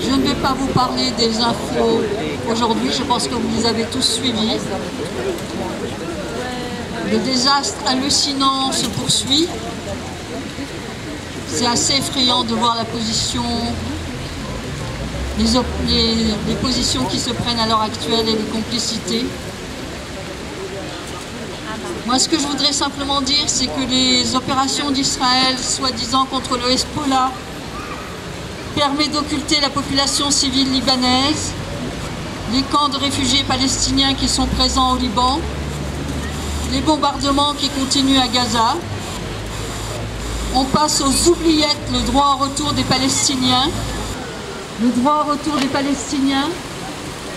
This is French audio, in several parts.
Je ne vais pas vous parler des infos aujourd'hui, je pense que vous les avez tous suivis. Le désastre hallucinant se poursuit. C'est assez effrayant de voir la position, les, les positions qui se prennent à l'heure actuelle et les complicités. Moi, ce que je voudrais simplement dire, c'est que les opérations d'Israël, soi-disant contre le Hezbollah, permet d'occulter la population civile libanaise, les camps de réfugiés palestiniens qui sont présents au Liban, les bombardements qui continuent à Gaza. On passe aux oubliettes le droit au retour des Palestiniens. Le droit au retour des Palestiniens,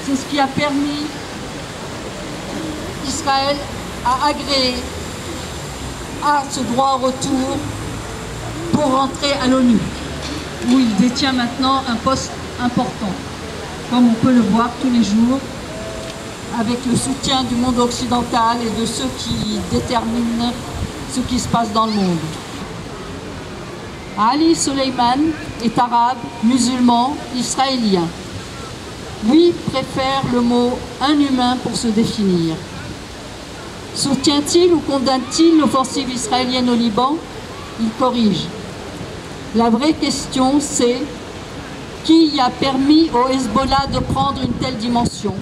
c'est ce qui a permis Israël à agréer à ce droit au retour pour rentrer à l'ONU où il détient maintenant un poste important, comme on peut le voir tous les jours, avec le soutien du monde occidental et de ceux qui déterminent ce qui se passe dans le monde. Ali Soleiman est arabe, musulman, israélien. Lui préfère le mot inhumain pour se définir. Soutient-il ou condamne-t-il l'offensive israélienne au Liban? Il corrige. La vraie question, c'est qui a permis au Hezbollah de prendre une telle dimension?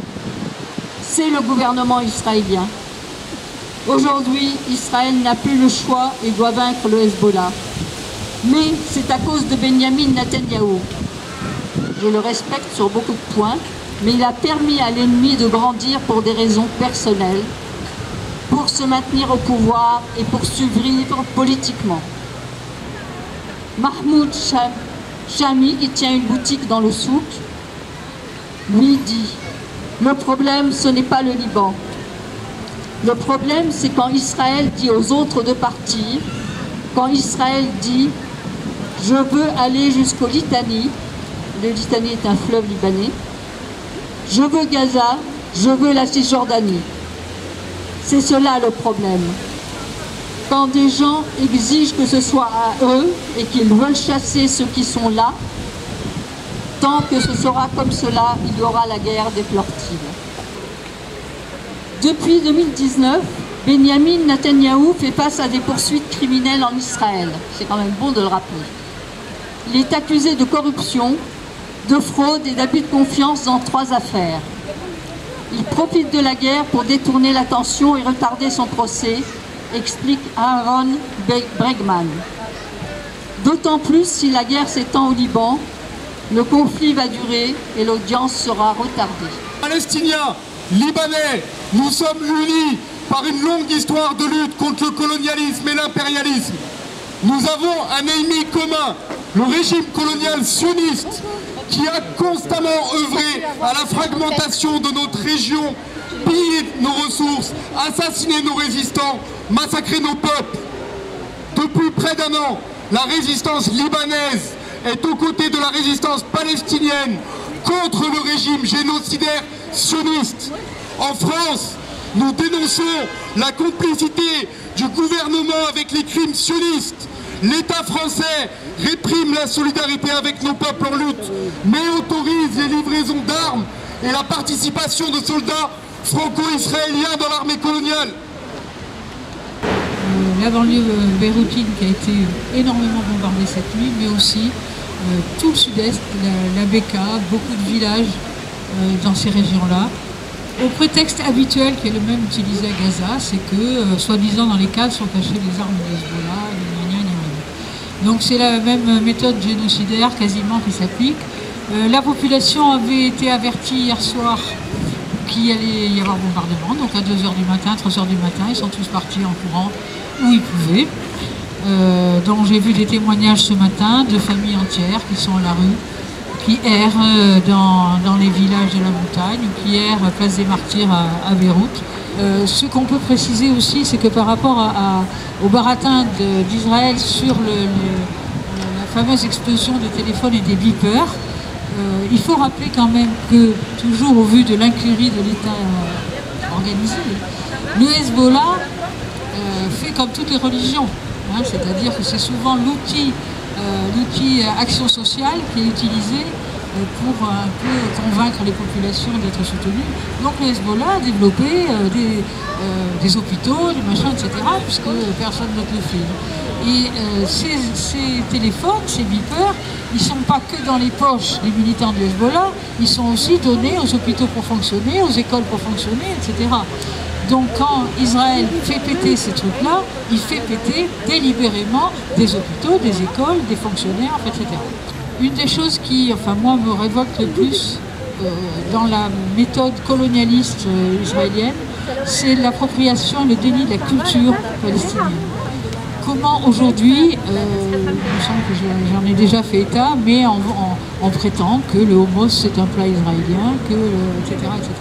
C'est le gouvernement israélien. Aujourd'hui, Israël n'a plus le choix et doit vaincre le Hezbollah. Mais c'est à cause de Benjamin Netanyahu. Je le respecte sur beaucoup de points, mais il a permis à l'ennemi de grandir pour des raisons personnelles, pour se maintenir au pouvoir et pour survivre politiquement. Mahmoud Chami, qui tient une boutique dans le souk, lui dit Le problème, ce n'est pas le Liban. Le problème, c'est quand Israël dit aux autres de partir, quand Israël dit Je veux aller jusqu'au Litanie, le Litanie est un fleuve libanais, je veux Gaza, je veux la Cisjordanie. C'est cela le problème quand des gens exigent que ce soit à eux et qu'ils veulent chasser ceux qui sont là, tant que ce sera comme cela, il y aura la guerre déplore-t-il. Depuis 2019, Benjamin Netanyahou fait face à des poursuites criminelles en Israël. C'est quand même bon de le rappeler. Il est accusé de corruption, de fraude et d'abus de confiance dans trois affaires. Il profite de la guerre pour détourner l'attention et retarder son procès explique Aaron Bregman. D'autant plus si la guerre s'étend au Liban, le conflit va durer et l'audience sera retardée. Palestiniens, Libanais, nous sommes unis par une longue histoire de lutte contre le colonialisme et l'impérialisme. Nous avons un ennemi commun, le régime colonial sioniste, qui a constamment œuvré à la de notre région piller nos ressources, assassiner nos résistants, massacrer nos peuples. Depuis près d'un an, la résistance libanaise est aux côtés de la résistance palestinienne contre le régime génocidaire sioniste. En France, nous dénonçons la complicité du gouvernement avec les crimes sionistes. L'État français réprime la solidarité avec nos peuples en lutte, mais autorise les livraisons d'armes et la participation de soldats franco-israélien dans l'armée coloniale. Euh, la banlieue euh, beyroutine qui a été énormément bombardée cette nuit, mais aussi euh, tout le sud-est, la, BK, beaucoup de villages dans ces régions-là. Au prétexte habituel qui est le même utilisé à Gaza, c'est que, soi-disant, dans les caves sont cachées les armes de Hezbollah, donc c'est la même méthode génocidaire quasiment qui s'applique. La population avait été avertie hier soir qu'il allait y avoir bombardement. Donc à 2h du matin, 3h du matin, ils sont tous partis en courant où ils pouvaient. Euh, donc j'ai vu des témoignages ce matin de familles entières qui sont à la rue, qui errent euh, dans, les villages de la montagne, ou qui errent à place des martyrs à, Beyrouth. Euh, ce qu'on peut préciser aussi, c'est que par rapport au baratin d'Israël sur la fameuse explosion des téléphones et des beepers, euh, il faut rappeler quand même que, toujours au vu de l'incurie de l'État euh, organisé, le Hezbollah euh, fait comme toutes les religions. Hein, c'est-à-dire que c'est souvent l'outil action sociale qui est utilisé pour un peu convaincre les populations d'être soutenues. Donc le Hezbollah a développé euh, des, euh, des hôpitaux, des machins, etc., puisque personne ne le fait. Et ces, ces, téléphones, ces beepers, ils ne sont pas que dans les poches des militants du Hezbollah, ils sont aussi donnés aux hôpitaux pour fonctionner, aux écoles pour fonctionner, etc. Donc quand Israël fait péter ces trucs-là, il fait péter délibérément des hôpitaux, des écoles, des fonctionnaires, etc. Une des choses qui, enfin moi, me révolte le plus euh, dans la méthode colonialiste euh, israélienne, c'est l'appropriation et le déni de la culture palestinienne. Comment aujourd'hui, euh, il me semble que j'en ai déjà fait état, mais en, en, en, prétend que le homos c'est un plat israélien, que, etc., etc.